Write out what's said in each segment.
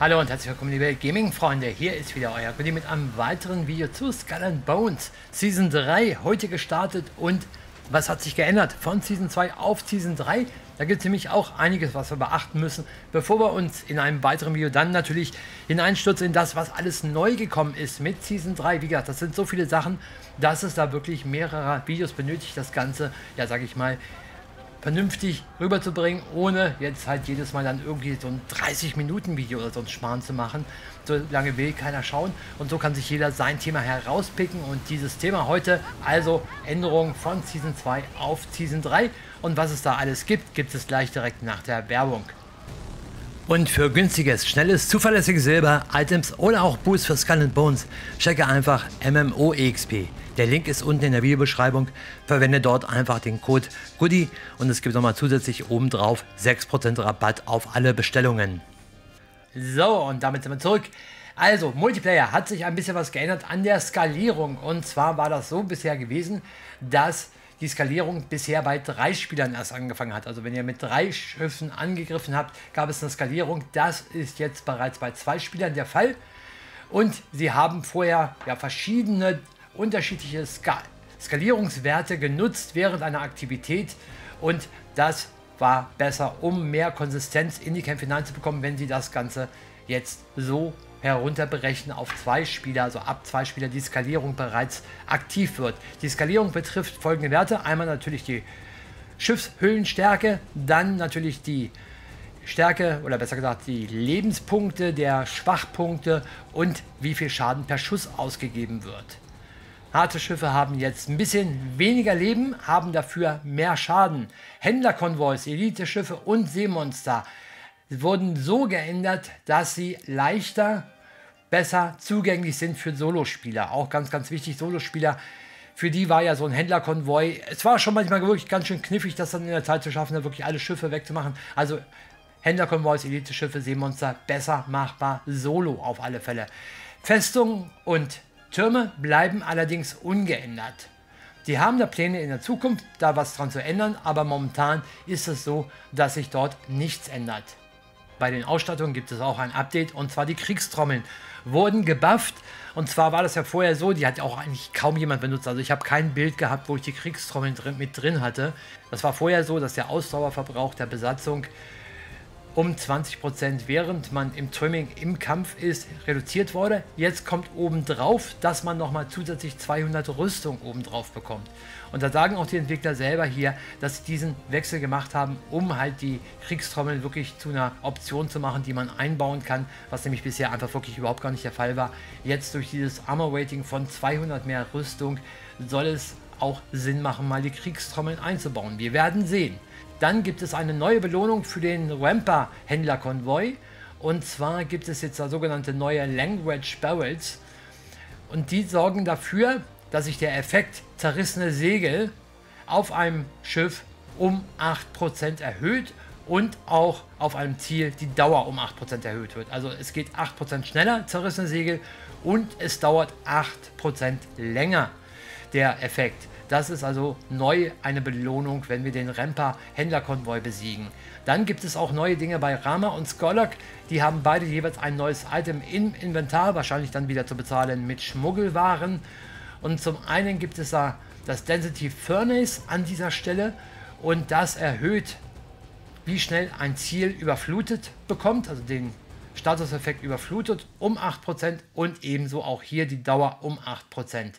Hallo und herzlich willkommen, liebe Gaming-Freunde. Hier ist wieder euer Goodie mit einem weiteren Video zu Skull and Bones Season 3. Heute gestartet und was hat sich geändert von Season 2 auf Season 3? Da gibt es nämlich auch einiges, was wir beachten müssen, bevor wir uns in einem weiteren Video dann natürlich hineinstürzen in das, was alles neu gekommen ist mit Season 3. Wie gesagt, das sind so viele Sachen, dass es da wirklich mehrere Videos benötigt, das Ganze, ja, sage ich mal, vernünftig rüberzubringen, ohne jetzt halt jedes Mal dann irgendwie so ein 30-Minuten-Video oder so ein Schmarrn zu machen. So lange will keiner schauen und so kann sich jeder sein Thema herauspicken und dieses Thema heute, also Änderung von Season 2 auf Season 3 und was es da alles gibt, gibt es gleich direkt nach der Werbung. Und für günstiges, schnelles, zuverlässiges Silber, Items oder auch Boost für Skull Bones, checke einfach MMOEXP. Der Link ist unten in der Videobeschreibung. Verwende dort einfach den Code GOODIE und es gibt nochmal zusätzlich obendrauf 6% Rabatt auf alle Bestellungen. So, und damit sind wir zurück. Also, Multiplayer hat sich ein bisschen was geändert an der Skalierung. Und zwar war das so bisher gewesen, dass die Skalierung bisher bei drei Spielern erst angefangen hat. Also wenn ihr mit drei Schiffen angegriffen habt, gab es eine Skalierung. Das ist jetzt bereits bei zwei Spielern der Fall. Und sie haben vorher ja verschiedene unterschiedliche Ska Skalierungswerte genutzt während einer Aktivität und das war besser, um mehr Konsistenz in die Kämpfe hineinzubekommen, wenn sie das Ganze jetzt so herunterberechnen auf zwei Spieler, also ab zwei Spieler die Skalierung bereits aktiv wird. Die Skalierung betrifft folgende Werte. Einmal natürlich die Schiffshüllenstärke, dann natürlich die Stärke oder besser gesagt die Lebenspunkte der Schwachpunkte und wie viel Schaden per Schuss ausgegeben wird. Harte Schiffe haben jetzt ein bisschen weniger Leben, haben dafür mehr Schaden. Händlerkonvois, Elite-Schiffe und Seemonster wurden so geändert, dass sie leichter, besser zugänglich sind für Solospieler. Auch ganz, ganz wichtig, Solospieler, für die war ja so ein Händlerkonvoi. Es war schon manchmal wirklich ganz schön knifflig, das dann in der Zeit zu schaffen, da wirklich alle Schiffe wegzumachen. Also Händlerkonvois, Elite-Schiffe, Seemonster, besser machbar, solo auf alle Fälle. Festung und Türme bleiben allerdings ungeändert. Die haben da Pläne in der Zukunft, da was dran zu ändern, aber momentan ist es so, dass sich dort nichts ändert. Bei den Ausstattungen gibt es auch ein Update und zwar die Kriegstrommeln wurden gebufft. Und zwar war das ja vorher so, die hat auch eigentlich kaum jemand benutzt. Also ich habe kein Bild gehabt, wo ich die Kriegstrommeln drin, mit drin hatte. Das war vorher so, dass der Ausdauerverbrauch der Besatzung um 20%, während man im Trimming im Kampf ist, reduziert wurde. Jetzt kommt obendrauf, dass man nochmal zusätzlich 200 Rüstung obendrauf bekommt. Und da sagen auch die Entwickler selber hier, dass sie diesen Wechsel gemacht haben, um halt die Kriegstrommeln wirklich zu einer Option zu machen, die man einbauen kann, was nämlich bisher einfach wirklich überhaupt gar nicht der Fall war. Jetzt durch dieses Armor Rating von 200 mehr Rüstung soll es auch Sinn machen, mal die Kriegstrommeln einzubauen. Wir werden sehen. Dann gibt es eine neue Belohnung für den Ramper-Händlerkonvoi. Und zwar gibt es jetzt sogenannte neue Language Barrels. Und die sorgen dafür, dass sich der Effekt zerrissene Segel auf einem Schiff um 8% erhöht und auch auf einem Ziel die Dauer um 8% erhöht wird. Also es geht 8% schneller, zerrissene Segel, und es dauert 8% länger der Effekt. Das ist also neu eine Belohnung, wenn wir den Remper Händlerkonvoi besiegen. Dann gibt es auch neue Dinge bei Rama und Skolok. Die haben beide jeweils ein neues Item im Inventar, wahrscheinlich dann wieder zu bezahlen mit Schmuggelwaren. Und zum einen gibt es da das Density Furnace an dieser Stelle und das erhöht, wie schnell ein Ziel überflutet bekommt, also den Statuseffekt überflutet um 8% und ebenso auch hier die Dauer um 8%.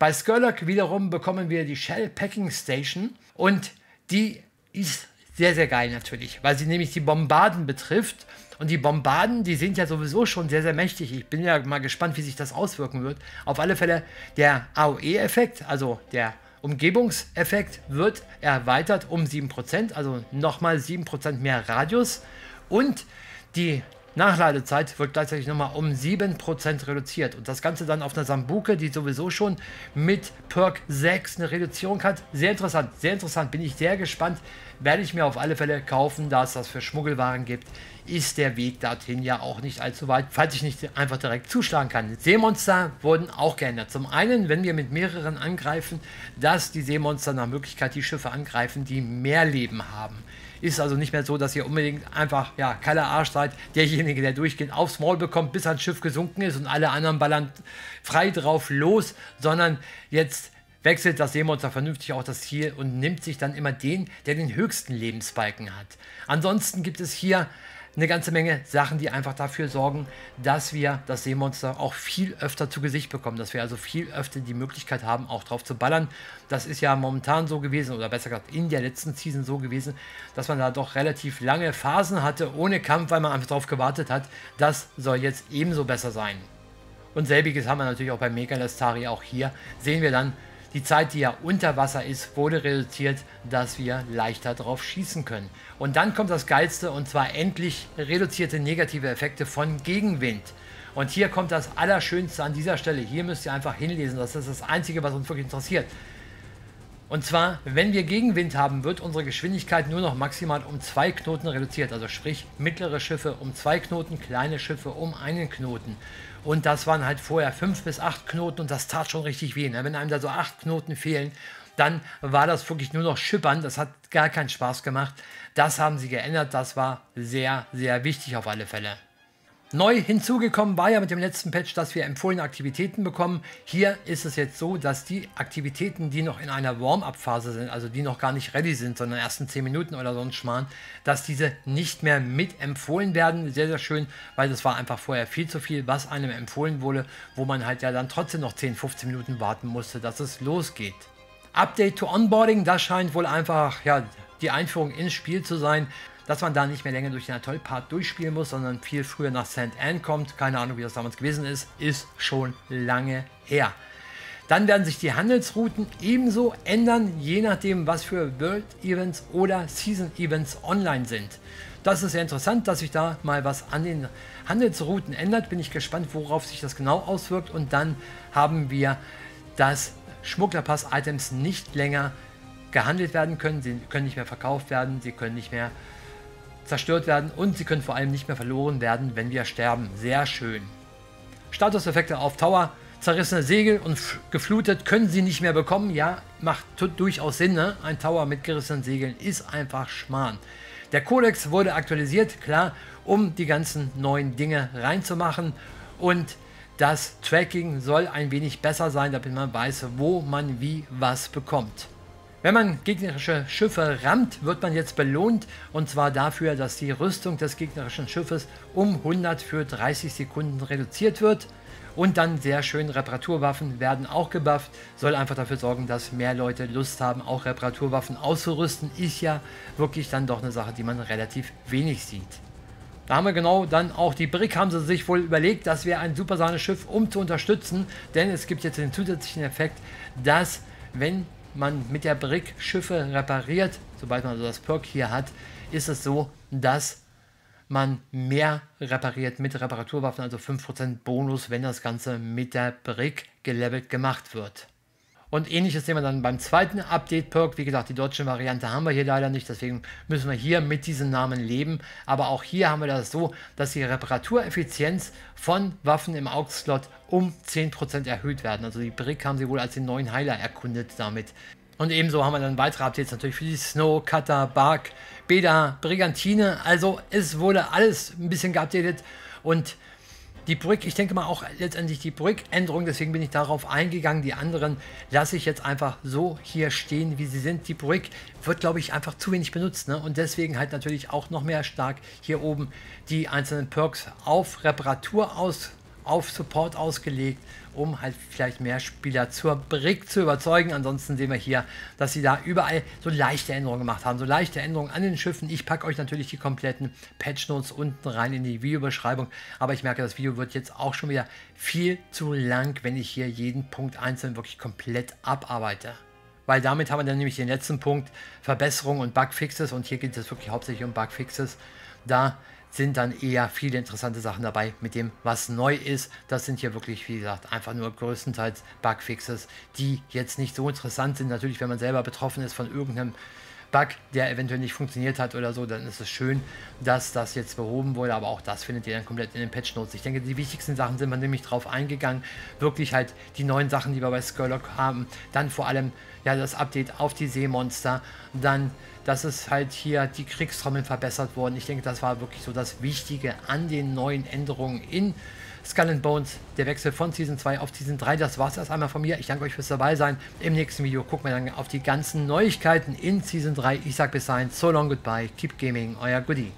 Bei Skurlock wiederum bekommen wir die Shell Packing Station und die ist sehr, sehr geil natürlich, weil sie nämlich die Bombarden betrifft. Und die Bombarden, die sind ja sowieso schon sehr, sehr mächtig. Ich bin ja mal gespannt, wie sich das auswirken wird. Auf alle Fälle der AOE-Effekt, also der Umgebungseffekt, wird erweitert um 7%, also nochmal 7% mehr Radius. Und die Nachladezeit wird gleichzeitig nochmal um 7% reduziert. Und das Ganze dann auf einer Sambuke, die sowieso schon mit Perk 6 eine Reduzierung hat. Sehr interessant, sehr interessant. Bin ich sehr gespannt. Werde ich mir auf alle Fälle kaufen, da es das für Schmuggelwaren gibt. Ist der Weg dorthin ja auch nicht allzu weit, falls ich nicht einfach direkt zuschlagen kann. Seemonster wurden auch geändert. Zum einen, wenn wir mit mehreren angreifen, dass die Seemonster nach Möglichkeit die Schiffe angreifen, die mehr Leben haben. Ist also nicht mehr so, dass ihr unbedingt einfach, ja, keiner Arsch seid, derjenige, der durchgehend aufs Maul bekommt, bis ein Schiff gesunken ist und alle anderen ballern frei drauf los, sondern jetzt wechselt das Seemonster vernünftig auch das Ziel und nimmt sich dann immer den, der den höchsten Lebensbalken hat. Ansonsten gibt es hier eine ganze Menge Sachen, die einfach dafür sorgen, dass wir das Seemonster auch viel öfter zu Gesicht bekommen, dass wir also viel öfter die Möglichkeit haben, auch drauf zu ballern. Das ist ja momentan so gewesen, oder besser gesagt in der letzten Season so gewesen, dass man da doch relativ lange Phasen hatte ohne Kampf, weil man einfach darauf gewartet hat. Das soll jetzt ebenso besser sein. Und selbiges haben wir natürlich auch bei Megalastari. Auch hier sehen wir dann, die Zeit, die ja unter Wasser ist, wurde reduziert, dass wir leichter drauf schießen können. Und dann kommt das Geilste und zwar endlich reduzierte negative Effekte von Gegenwind. Und hier kommt das Allerschönste an dieser Stelle. Hier müsst ihr einfach hinlesen. Das ist das Einzige, was uns wirklich interessiert. Und zwar, wenn wir Gegenwind haben, wird unsere Geschwindigkeit nur noch maximal um zwei Knoten reduziert. Also sprich, mittlere Schiffe um zwei Knoten, kleine Schiffe um einen Knoten. Und das waren halt vorher fünf bis acht Knoten und das tat schon richtig weh. Ne? Wenn einem da so acht Knoten fehlen, dann war das wirklich nur noch Schippern. Das hat gar keinen Spaß gemacht. Das haben sie geändert. Das war sehr, sehr wichtig auf alle Fälle. Neu hinzugekommen war ja mit dem letzten Patch, dass wir empfohlene Aktivitäten bekommen. Hier ist es jetzt so, dass die Aktivitäten, die noch in einer Warm-up-Phase sind, also die noch gar nicht ready sind, sondern erst in 10 Minuten oder so ein Schmarrn, dass diese nicht mehr mit empfohlen werden. Sehr, sehr schön, weil das war einfach vorher viel zu viel, was einem empfohlen wurde, wo man halt ja dann trotzdem noch 10, 15 Minuten warten musste, dass es losgeht. Update to Onboarding, das scheint wohl einfach ja, die Einführung ins Spiel zu sein dass man da nicht mehr länger durch den Atoll-Part durchspielen muss, sondern viel früher nach St. Anne kommt. Keine Ahnung, wie das damals gewesen ist. Ist schon lange her. Dann werden sich die Handelsrouten ebenso ändern, je nachdem, was für World Events oder Season Events online sind. Das ist sehr interessant, dass sich da mal was an den Handelsrouten ändert. Bin ich gespannt, worauf sich das genau auswirkt. Und dann haben wir, dass Schmugglerpass-Items nicht länger gehandelt werden können. Sie können nicht mehr verkauft werden. Sie können nicht mehr zerstört werden und sie können vor allem nicht mehr verloren werden, wenn wir sterben. Sehr schön. Statuseffekte auf Tower. Zerrissene Segel und geflutet können sie nicht mehr bekommen. Ja, macht durchaus Sinn. Ne? Ein Tower mit gerissenen Segeln ist einfach Schmarrn. Der Codex wurde aktualisiert, klar, um die ganzen neuen Dinge reinzumachen. Und das Tracking soll ein wenig besser sein, damit man weiß, wo man wie was bekommt. Wenn man gegnerische Schiffe rammt, wird man jetzt belohnt und zwar dafür, dass die Rüstung des gegnerischen Schiffes um 100 für 30 Sekunden reduziert wird. Und dann sehr schön Reparaturwaffen werden auch gebufft. Soll einfach dafür sorgen, dass mehr Leute Lust haben, auch Reparaturwaffen auszurüsten. Ist ja wirklich dann doch eine Sache, die man relativ wenig sieht. Da haben wir genau dann auch die Brick, haben sie sich wohl überlegt, das wäre ein super Sahne-Schiff, um zu unterstützen. Denn es gibt jetzt den zusätzlichen Effekt, dass wenn man mit der Brick Schiffe repariert, sobald man also das Perk hier hat, ist es so, dass man mehr repariert mit Reparaturwaffen, also 5% Bonus, wenn das Ganze mit der Brick gelevelt gemacht wird. Und ähnliches sehen wir dann beim zweiten Update-Perk. Wie gesagt, die deutsche Variante haben wir hier leider nicht, deswegen müssen wir hier mit diesem Namen leben. Aber auch hier haben wir das so, dass die Reparatureffizienz von Waffen im AUX-Slot um 10% erhöht werden. Also die Brick haben sie wohl als den neuen Heiler erkundet damit. Und ebenso haben wir dann weitere Updates natürlich für die Snow, Cutter, Bark, Beda, Brigantine. Also es wurde alles ein bisschen geupdatet und die Brick, ich denke mal auch letztendlich die Brick-Änderung, deswegen bin ich darauf eingegangen. Die anderen lasse ich jetzt einfach so hier stehen, wie sie sind. Die Brick wird, glaube ich, einfach zu wenig benutzt. Ne? Und deswegen halt natürlich auch noch mehr stark hier oben die einzelnen Perks auf Reparatur aus auf Support ausgelegt, um halt vielleicht mehr Spieler zur Brick zu überzeugen. Ansonsten sehen wir hier, dass sie da überall so leichte Änderungen gemacht haben. So leichte Änderungen an den Schiffen. Ich packe euch natürlich die kompletten Patch Notes unten rein in die Videobeschreibung. Aber ich merke, das Video wird jetzt auch schon wieder viel zu lang, wenn ich hier jeden Punkt einzeln wirklich komplett abarbeite weil damit haben wir dann nämlich den letzten Punkt Verbesserung und Bugfixes und hier geht es wirklich hauptsächlich um Bugfixes. Da sind dann eher viele interessante Sachen dabei mit dem, was neu ist. Das sind hier wirklich, wie gesagt, einfach nur größtenteils Bugfixes, die jetzt nicht so interessant sind. Natürlich, wenn man selber betroffen ist von irgendeinem Bug, der eventuell nicht funktioniert hat oder so, dann ist es schön, dass das jetzt behoben wurde, aber auch das findet ihr dann komplett in den Patch Notes. Ich denke, die wichtigsten Sachen sind wir nämlich drauf eingegangen, wirklich halt die neuen Sachen, die wir bei Skurlock haben, dann vor allem ja das Update auf die Seemonster, dann dass es halt hier die Kriegstrommeln verbessert wurden. Ich denke, das war wirklich so das Wichtige an den neuen Änderungen in Skull and Bones, der Wechsel von Season 2 auf Season 3. Das war es erst einmal von mir. Ich danke euch fürs dabei sein. Im nächsten Video gucken wir dann auf die ganzen Neuigkeiten in Season 3. Ich sage bis dahin, so long goodbye, keep gaming, euer Goodie.